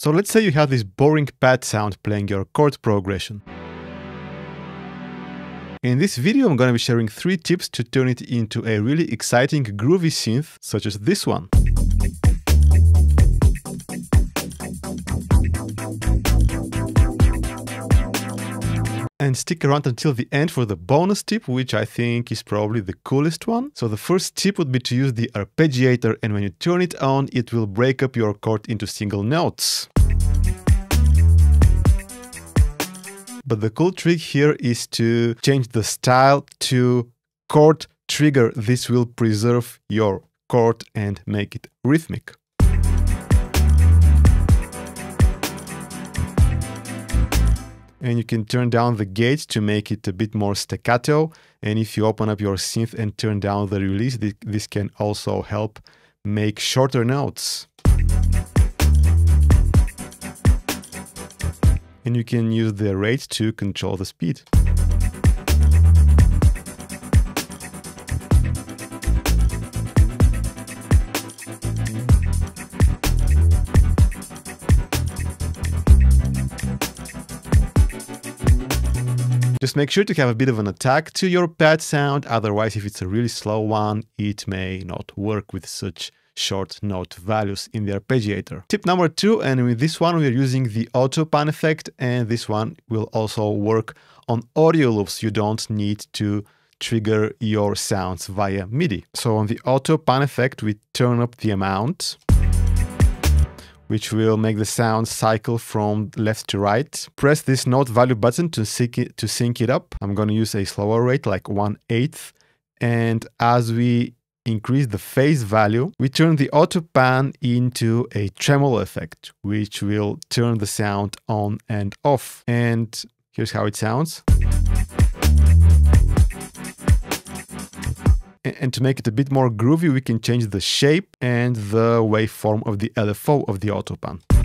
So let's say you have this boring pad sound playing your chord progression. In this video I'm gonna be sharing 3 tips to turn it into a really exciting groovy synth such as this one. And stick around until the end for the bonus tip, which I think is probably the coolest one. So the first tip would be to use the arpeggiator and when you turn it on, it will break up your chord into single notes. But the cool trick here is to change the style to chord trigger. This will preserve your chord and make it rhythmic. And you can turn down the gate to make it a bit more staccato. And if you open up your synth and turn down the release this can also help make shorter notes. And you can use the rate to control the speed Just make sure to have a bit of an attack to your pad sound, otherwise if it's a really slow one, it may not work with such short note values in the arpeggiator. Tip number two, and with this one we're using the auto pan effect, and this one will also work on audio loops. You don't need to trigger your sounds via MIDI. So on the auto pan effect, we turn up the amount which will make the sound cycle from left to right. Press this note value button to sync it, to sync it up. I'm going to use a slower rate like 1 8th. And as we increase the phase value, we turn the auto pan into a tremolo effect, which will turn the sound on and off. And here's how it sounds. And to make it a bit more groovy, we can change the shape and the waveform of the LFO of the Autopan.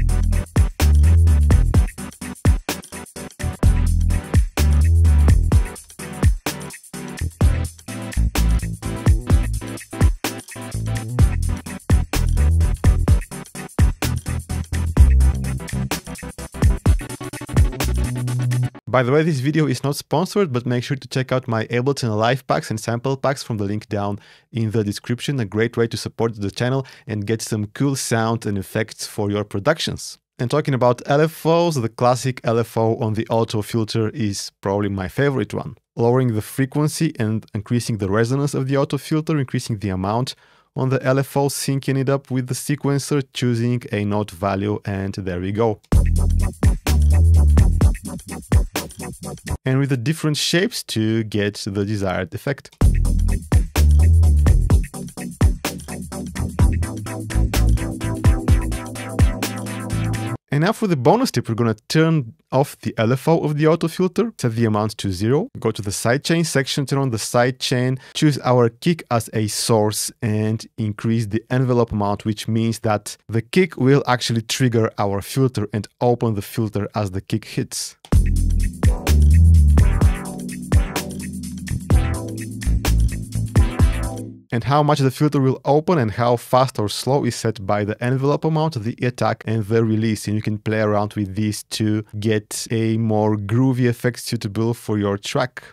By the way, this video is not sponsored, but make sure to check out my Ableton Live packs and sample packs from the link down in the description. A great way to support the channel and get some cool sound and effects for your productions. And talking about LFOs, the classic LFO on the auto filter is probably my favorite one. Lowering the frequency and increasing the resonance of the auto filter, increasing the amount on the LFO, syncing it up with the sequencer, choosing a note value, and there we go and with the different shapes to get the desired effect. And now for the bonus tip, we're to turn off the LFO of the auto filter, set the amount to zero, go to the sidechain section, turn on the sidechain, choose our kick as a source and increase the envelope amount, which means that the kick will actually trigger our filter and open the filter as the kick hits. And how much the filter will open and how fast or slow is set by the envelope amount, the attack and the release. And you can play around with these to get a more groovy effect suitable for your track.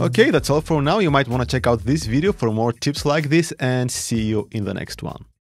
Okay, that's all for now. You might want to check out this video for more tips like this and see you in the next one.